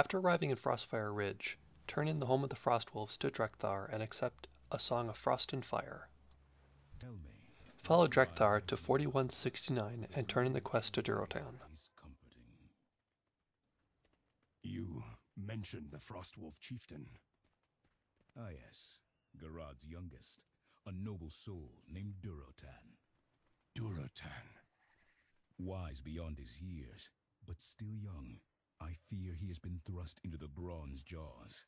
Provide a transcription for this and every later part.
After arriving in Frostfire Ridge, turn in the home of the Frostwolves to Drek'Thar and accept a Song of Frost and Fire. Tell me. Follow Drek'Thar to 4169 and turn in the quest to Durotan. You mentioned the Frostwolf chieftain. Ah yes, Garad's youngest, a noble soul named Durotan. Duratan. Wise beyond his years, but still young. I fear he has been thrust into the bronze jaws.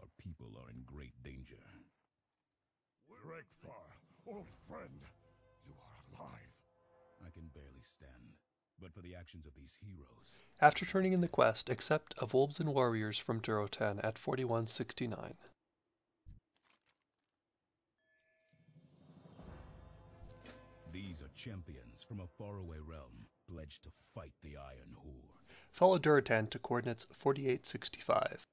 Our people are in great danger. Drek'Thar, old friend, you are alive. I can barely stand, but for the actions of these heroes, After turning in the quest, accept of Wolves and Warriors from Durotan at 4169. these are champions from a faraway realm, pledged to fight the Iron Horde. Follow Durotan to coordinates 4865.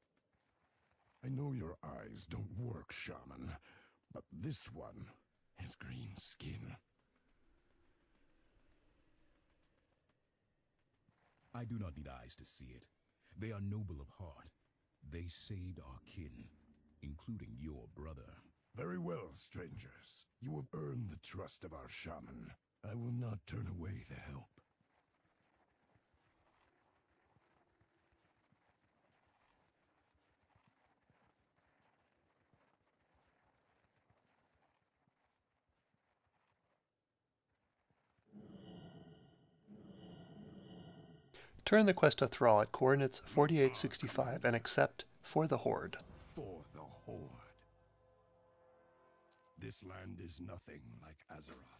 I know your eyes don't work, shaman, but this one has green skin. I do not need eyes to see it. They are noble of heart. They saved our kin, including your brother. Very well, strangers. You have earned the trust of our shaman. I will not turn away the help. Turn the quest to Thrall at coordinates 4865 and accept for the Horde. For the Horde. This land is nothing like Azeroth.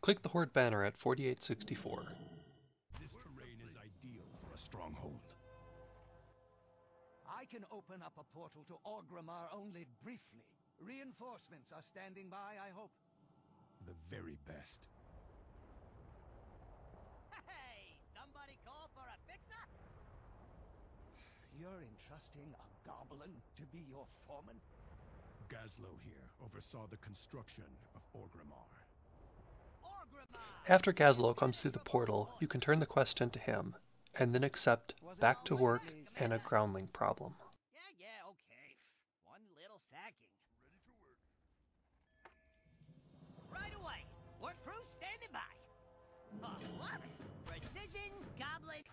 Click the Horde banner at 4864. This terrain is ideal for a stronghold. I can open up a portal to Orgrimmar only briefly. Reinforcements are standing by, I hope. The very best. Hey, somebody call for a fixer? You're entrusting a goblin to be your foreman? Gazlowe here oversaw the construction of Orgrimmar. Orgrimmar! After Gazlowe comes through the portal, you can turn the quest into him, and then accept Back to Work and a Gronnling problem. Yeah, yeah, okay. One little sacking. Ready to work. Right away. Work crew standing by. Oh, love it. Precision goblin.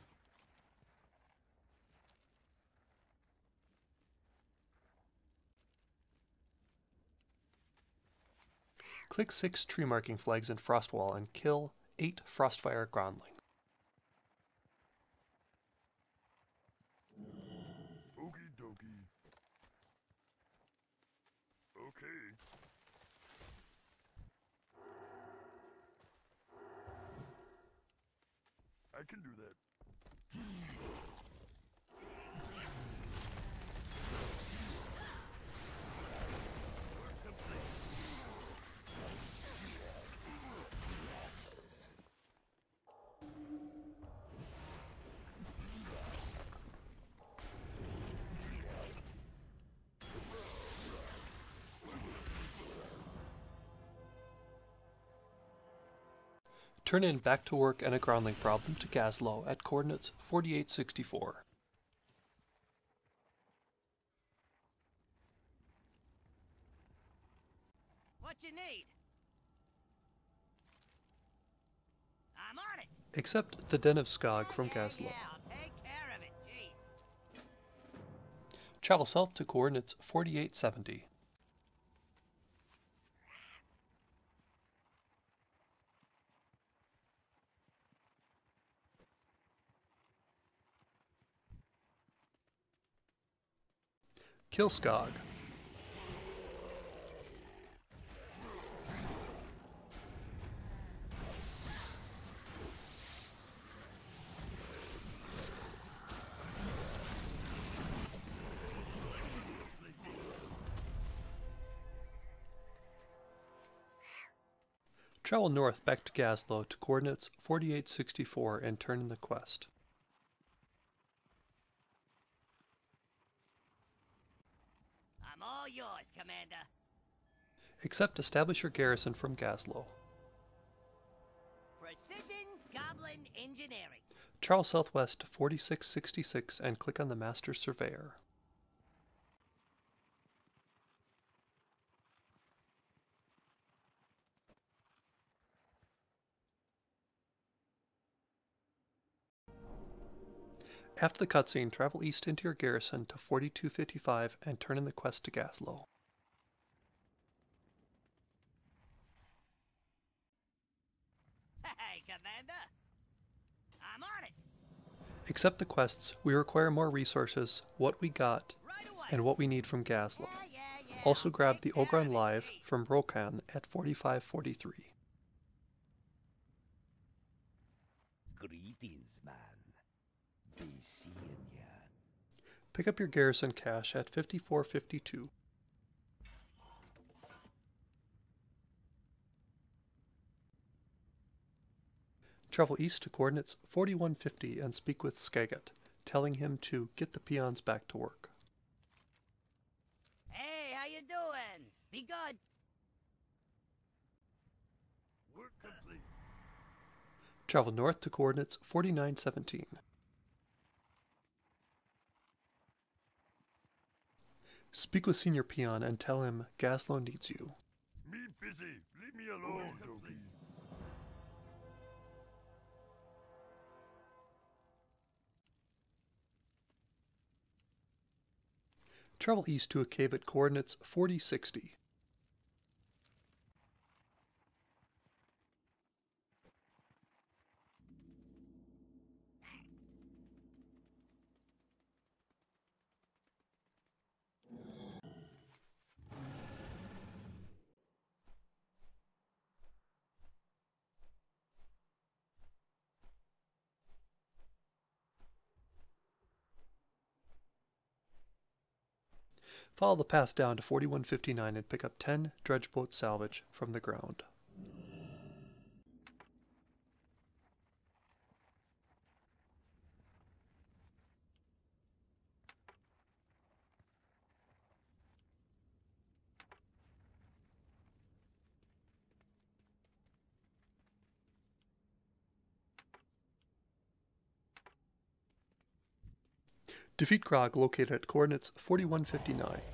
Click 6 tree marking flags in Frostwall and kill 8 Frostfire Gronnling. Okie dokie. Okay. I can do that. Turn in Back to Work and a Gronnling problem to Gazlowe at coordinates 4864. What you need? I'm on it. Accept the Den of Skog from Yeah, Gazlowe. Yeah, I'll take care of it. Jeez. Travel south to coordinates 4870. Kill Skog. Travel north back to Gazlowe to coordinates 4864 and turn in the quest. Commander. Except establish your garrison from Gazlowe. Precision Goblin Engineering. Travel southwest to 4666 and click on the Master Surveyor. After the cutscene, travel east into your garrison to 4255 and turn in the quest to Gazlowe. Hey, Commander! I'm on it! Accept the quests. We require more resources, what we got, Right and what we need from Gazlowe. Yeah, yeah, yeah, Also I'll grab the Ogron Live everything. from Rokhan at 4543. Greetings, man. Be seeing ya. Pick up your garrison cache at 5452. Travel east to coordinates 4150 and speak with Skagat, telling him to get the peons back to work. Hey, how you doing? Be good. Work complete. Travel north to coordinates 4917. Speak with Senior Peon and tell him Gazlowe needs you. Me busy. Leave me alone, oh, Dogi. Travel east to a cave at coordinates 4060. Follow the path down to 4159 and pick up 10 dredge boat salvage from the ground. Defeat Krog located at coordinates 4159.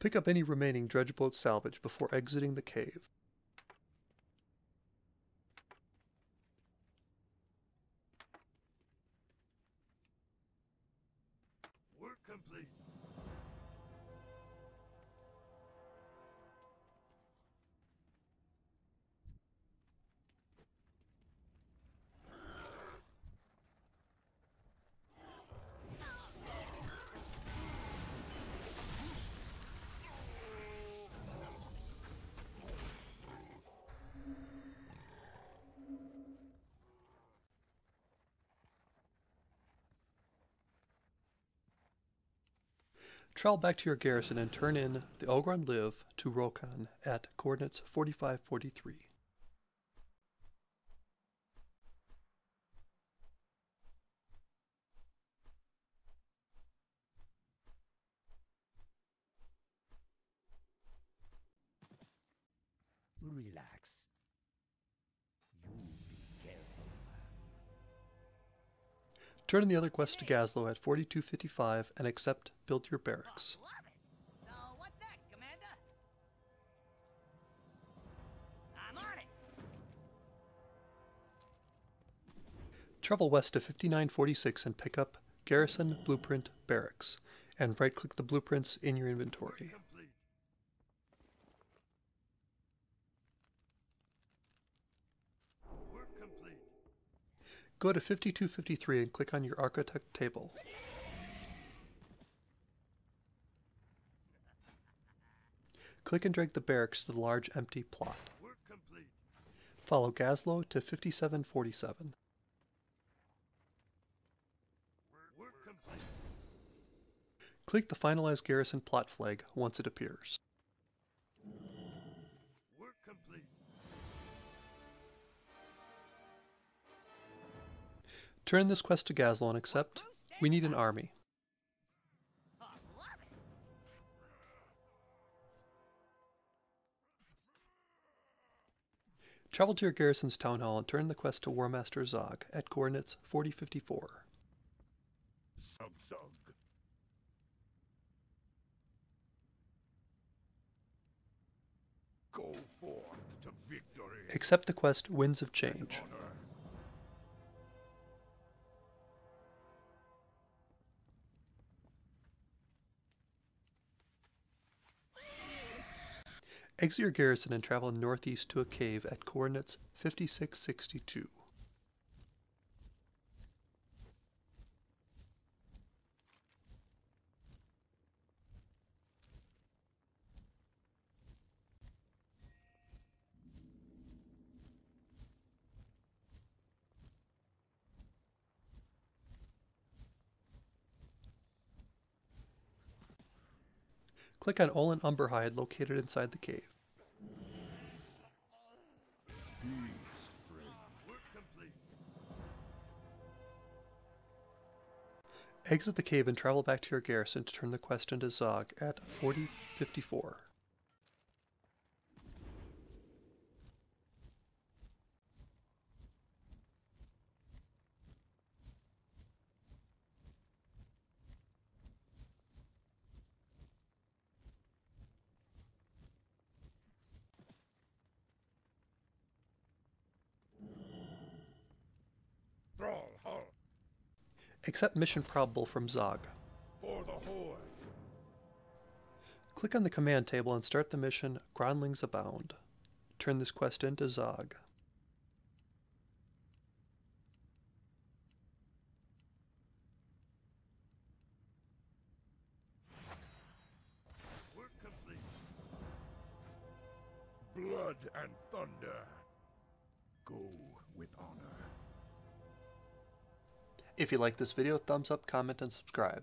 Pick up any remaining dredge boat salvage before exiting the cave. Work complete. Travel back to your garrison and turn in the Ogron Live to Rokhan at coordinates 4543. Relax. Turn in the other quest to Gazlowe at 4255 and accept Build Your Barracks. Oh, love. So, next, Commander? I'm on it. Travel west to 5946 and pick up Garrison Blueprint Barracks, and right click the blueprints in your inventory. Go to 5253 and click on your architect table. Click and drag the barracks to the large empty plot. Follow Gazlowe to 5747. Click the finalized Garrison plot flag once it appears. Turn this quest to Gazlowe and accept. We need an army. I love it. Travel to your garrison's town hall and turn the quest to War Master Zog at coordinates 4054. Zug zug. Go forth to victory. Accept the quest Winds of Change. Exit your garrison and travel northeast to a cave at coordinates 5662. Click on Olin Umberhide located inside the cave. Exit the cave and travel back to your garrison to turn the quest into Zog at 4054. Thrall, halt. Accept mission probable from Zog. For the horde. Click on the command table and start the mission Gronnlings Abound. Turn this quest into Zog. Work complete. Blood and thunder. Go If you like this video, thumbs up, comment, and subscribe.